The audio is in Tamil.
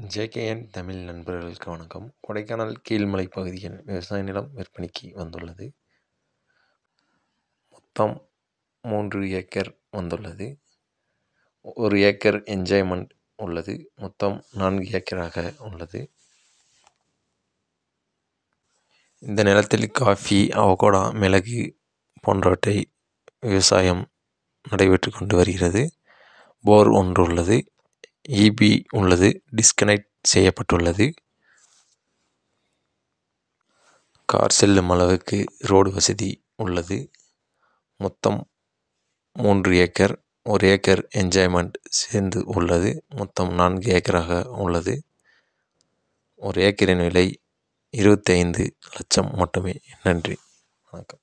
ஜேகேஎன் தமிழ் நண்பர்களுக்கு வணக்கம். கொடைக்கானல் கீழ்மலை பகுதியில் விவசாய நிலம் விற்பனைக்கு வந்துள்ளது. மொத்தம் மூன்று ஏக்கர் வந்துள்ளது. ஒரு ஏக்கர் என்ஜாய்மெண்ட் உள்ளது. மொத்தம் நான்கு ஏக்கராக உள்ளது. இந்த நிலத்தில் காஃபி அவகோடா மிளகு போன்றவற்றை விவசாயம் நடைபெற்று கொண்டு வருகிறது. போர் ஒன்று உள்ளது. இபி உள்ளது. டிஸ்கனெக்ட் செய்யப்பட்டுள்ளது. கார் செல்லும் அளவுக்கு ரோடு வசதி உள்ளது. மொத்தம் மூன்று ஏக்கர் ஒரு ஏக்கர் என்ஜாய்மெண்ட் சேர்ந்து உள்ளது. மொத்தம் நான்கு ஏக்கராக உள்ளது. ஒரு ஏக்கரின் விலை இருபத்தைந்து லட்சம் மட்டுமே. நன்றி. வணக்கம்.